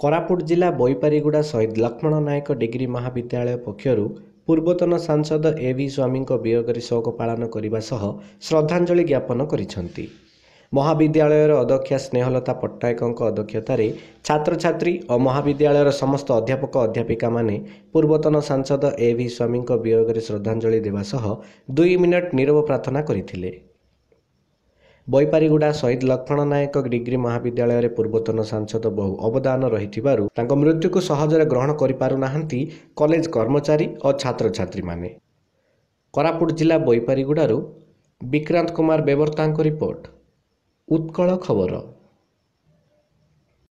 କୋରାପୁଟ ଜିଲ୍ଲା ବୋଇପାରିଗୁଡ଼ା ଶହୀଦ ଲକ୍ଷ୍ମଣ ନାୟକ ଡିଗ୍ରୀ ମହାବିଦ୍ୟାଳୟ ପକ୍ଷରୁ ପୂର୍ବତନ ସାଂସଦ ଏ ଭି ସ୍ୱାମୀଙ୍କ ବିୟୋଗରେ ଶୋକ ପାଳନ କରିବା ସହ ଶ୍ରଦ୍ଧାଞ୍ଜଳି ଜ୍ଞାପନ କରିଛନ୍ତି। ମହାବିଦ୍ୟାଳୟର ଅଧ୍ୟକ୍ଷା ସ୍ନେହଲତା ପଟ୍ଟନାୟକଙ୍କ ଅଧ୍ୟକ୍ଷତାରେ ଛାତ୍ରଛାତ୍ରୀ ଓ ମହାବିଦ୍ୟାଳୟର ସମସ୍ତ ଅଧ୍ୟାପକ ଅଧ୍ୟାପିକାମାନେ ପୂର୍ବତନ ସାଂସଦ ଏ ଭି ସ୍ୱାମୀଙ୍କ ବିୟୋଗରେ ଶ୍ରଦ୍ଧାଞ୍ଜଳି ଦେବା ସହ ଦୁଇ ମିନିଟ୍ ନିରବ ପ୍ରାର୍ଥନା କରିଥିଲେ। ବୋଇପାରିଗୁଡ଼ା ଶହୀଦ ଲକ୍ଷ୍ମଣ ନାୟକ ଡିଗ୍ରୀ ମହାବିଦ୍ୟାଳୟରେ ପୂର୍ବତନ ସାଂସଦ ବହୁ ଅବଦାନ ରହିଥିବାରୁ ତାଙ୍କ ମୃତ୍ୟୁକୁ ସହଜରେ ଗ୍ରହଣ କରିପାରୁନାହାନ୍ତି କଲେଜ କର୍ମଚାରୀ ଓ ଛାତ୍ରଛାତ୍ରୀମାନେ କୋରାପୁଟ ଜିଲ୍ଲା ବୋଇପାରିଗୁଡ଼ାରୁ ବିକ୍ରାନ୍ତ କୁମାର ବେବର୍ତ୍ତାଙ୍କ ରିପୋର୍ଟ ଉତ୍କଳ ଖବର